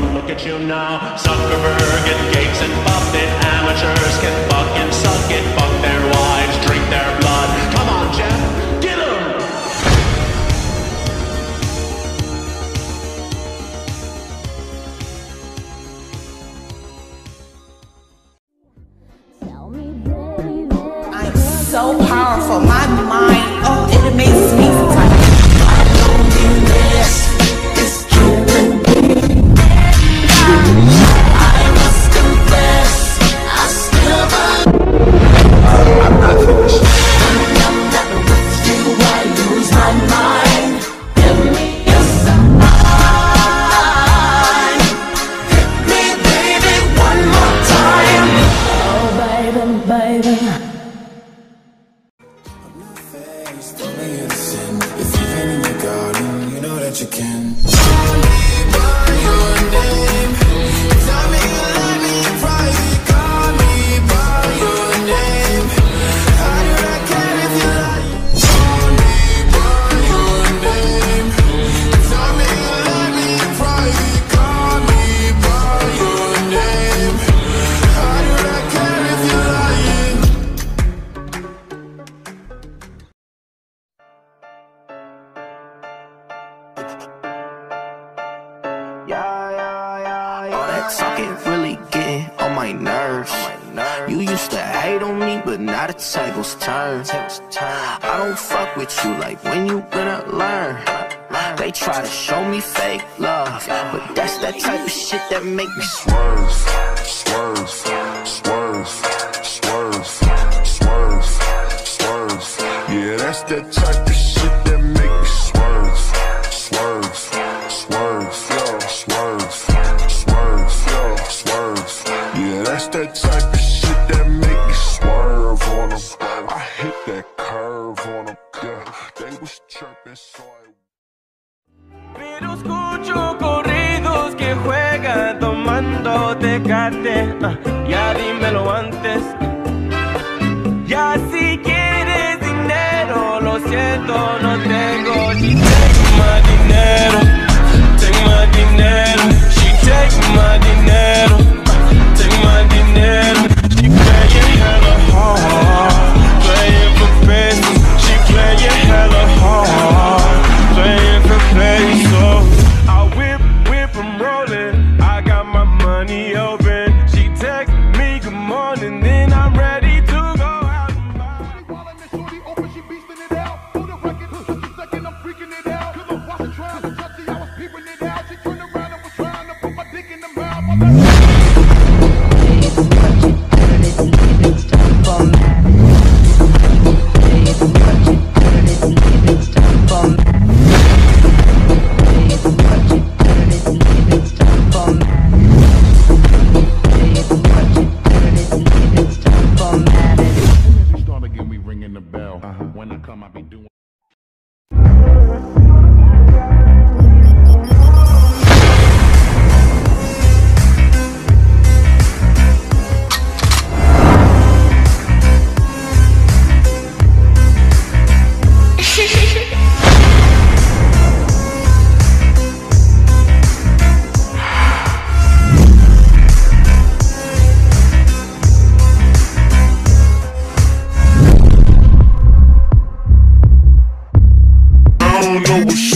from look at you now. Zuckerberg and Gates and Buffett, amateurs can fucking suck it. my nerves. You used to hate on me, but now the tables turn. I don't fuck with you like when you gonna learn. They try to show me fake love, but that's that type of shit that make me swerve, swerve, swerve, swerve, swerve, swerve. Yeah, that's that type of shit that soul shit.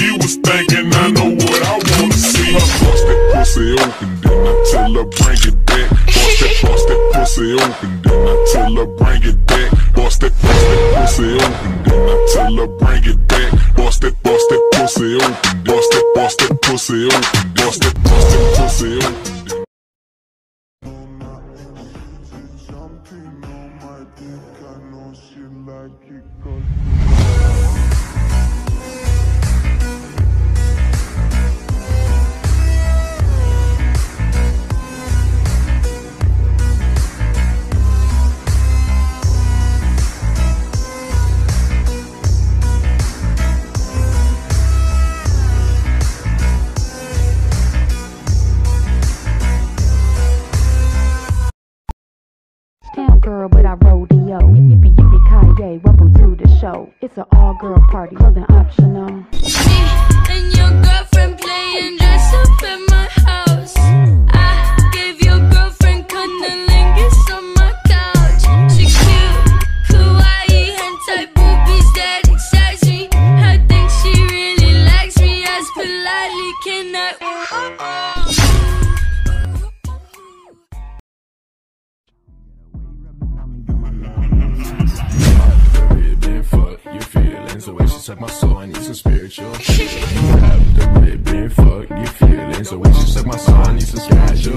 my son needs some special.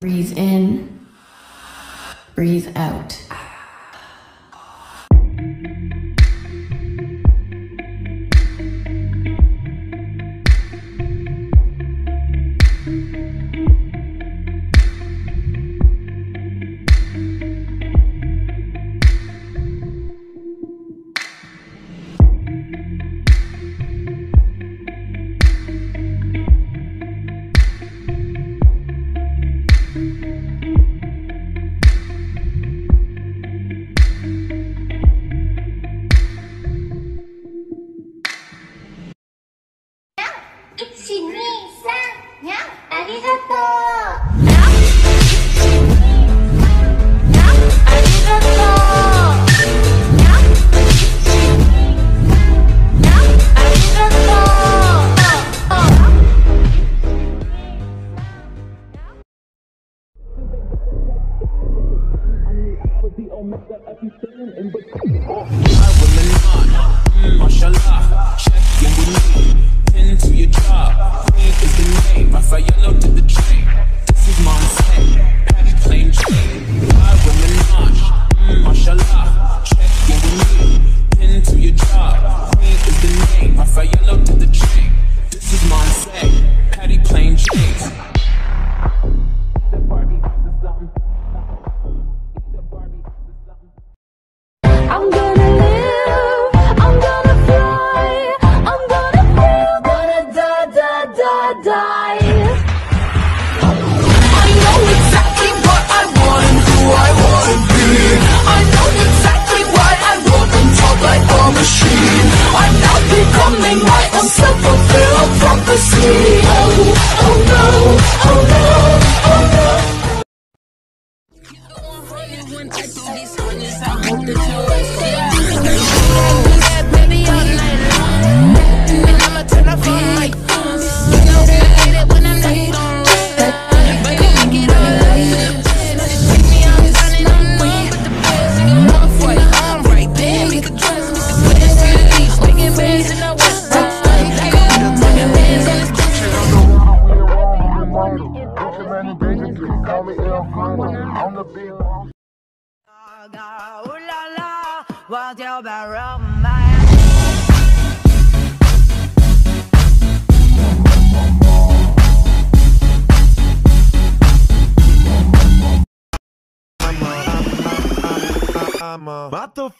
Breathe in, breathe out. 123にゃんありがとう。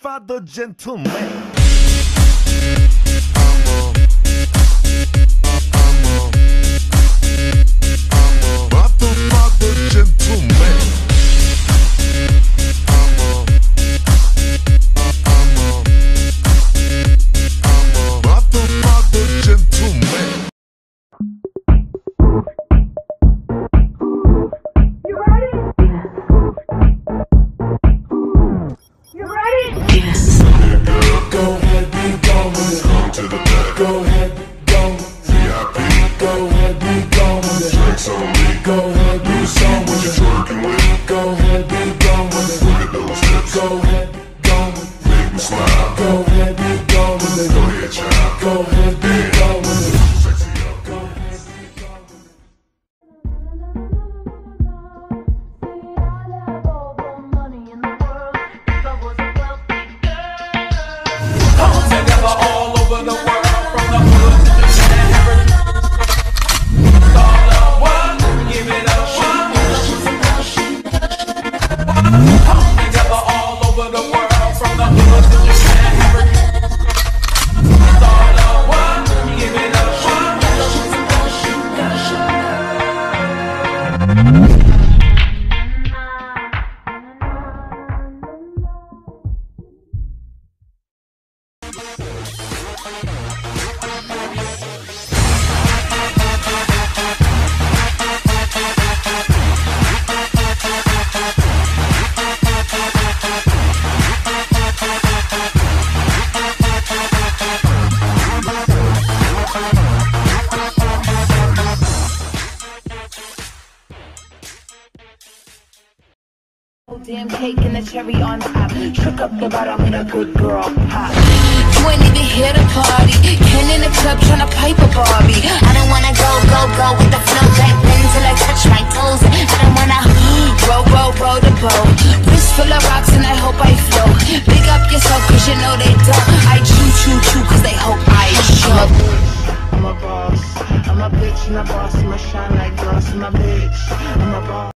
father gentleman. And cake and the cherry on top. Shook up the bottom in a good girl pop. You ain't even here to party. Ken in the club tryna pipe a Barbie. I don't wanna go, go, go with the flow back then till I touch my toes. I don't wanna row, row, row the boat. Wrist full of rocks and I hope I float. Big up yourself cause you know they don't. I chew, chew, chew cause they hope I show. I'm a boss. I'm a bitch and a boss. I'ma shine like glass. I'm a bitch. I'm a boss.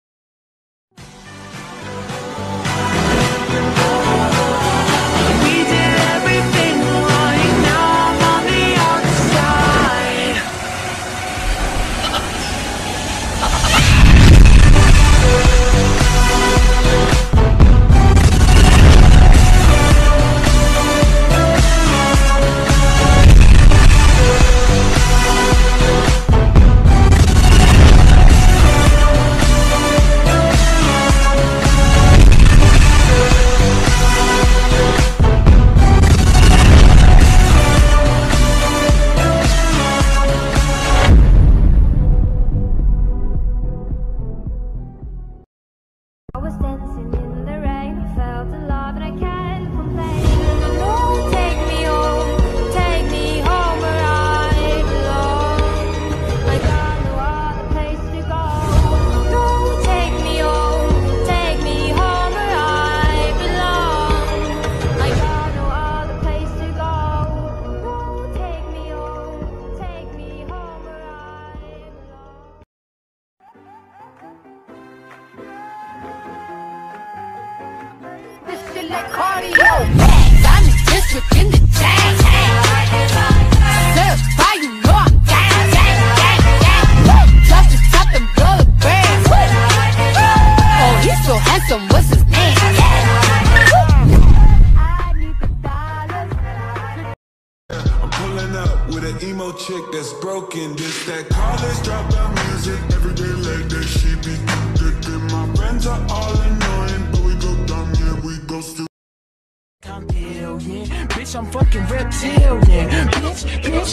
Reptilian. Bitch, bitch,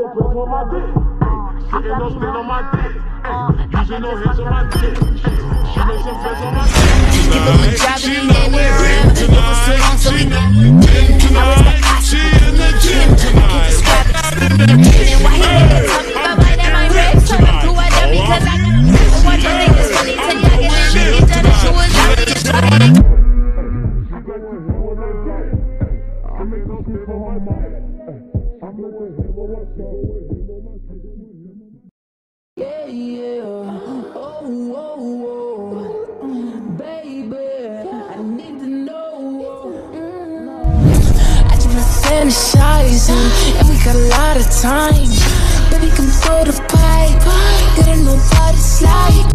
Give him a job and he named it Rim. It was too long, so we named it I was like, I should in the gym tonight. And why he nigga talking fantasizing, and we got a lot of time. Baby, come throw the pipe. You don't know what it's like.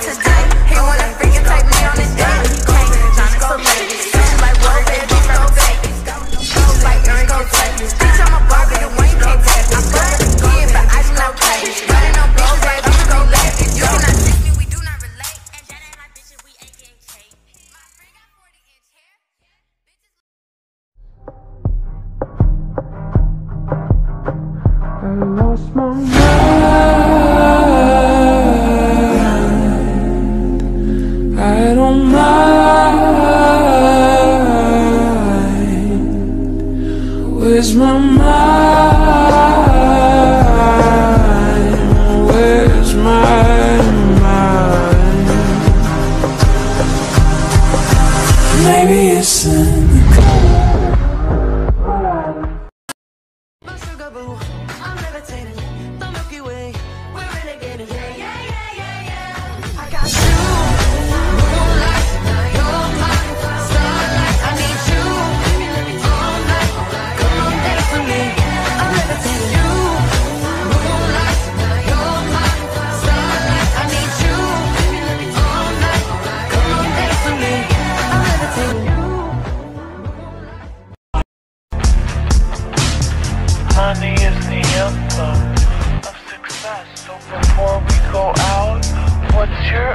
I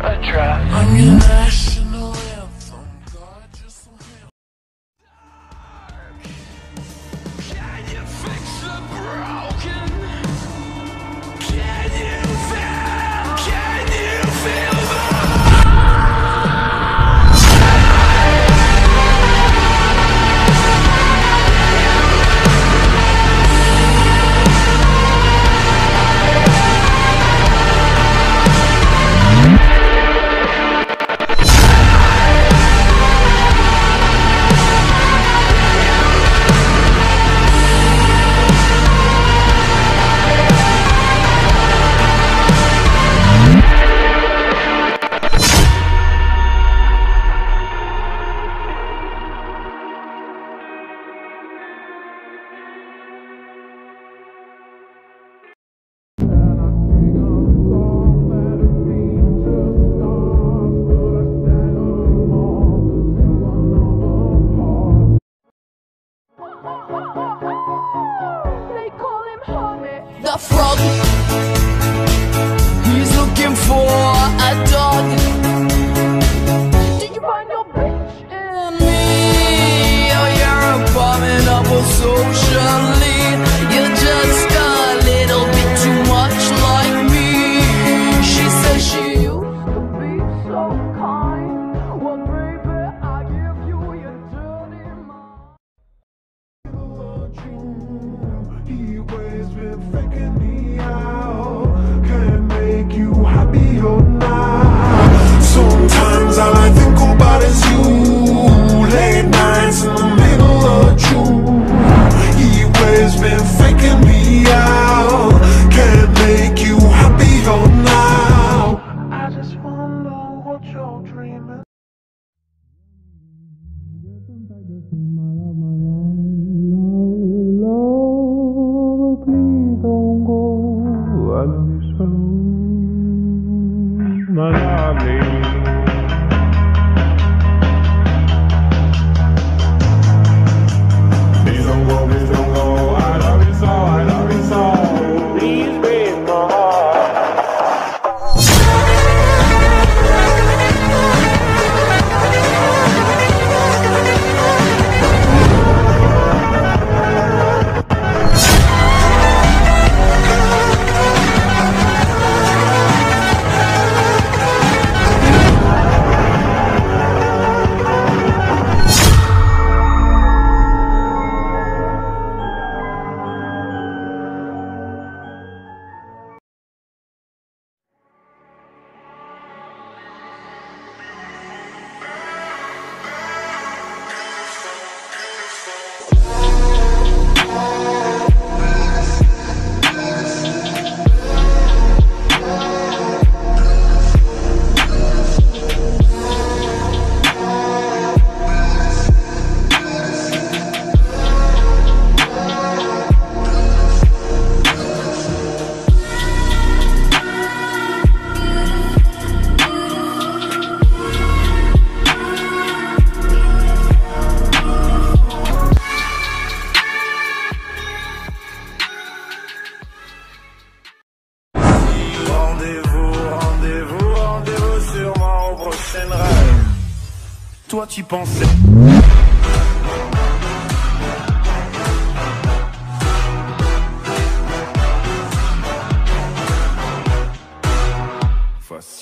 what's your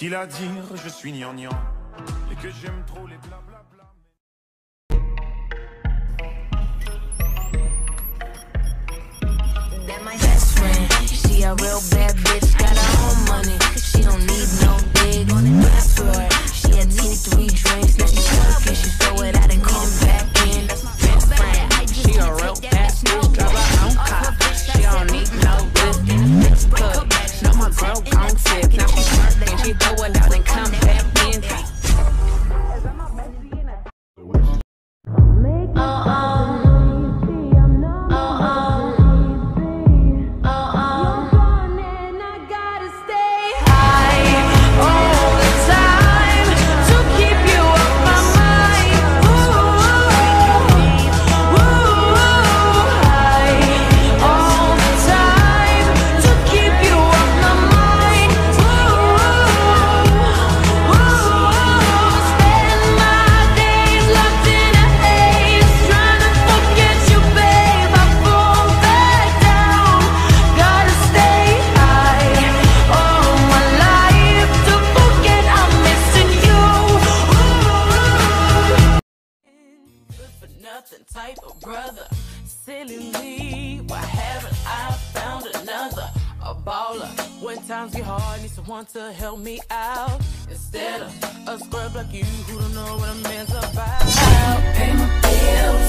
Facile à dire, je suis gnangnan et que j'aime trop les blablabla. That my best friend. She a real bad bitch, got her own money. She don't need no big. She had two, three drinks, now she throw it out and come back in. That's my best friend. She a real bad bitch, drive her own car. She don't need no my girl you who don't know what a man's about. Pay my bills,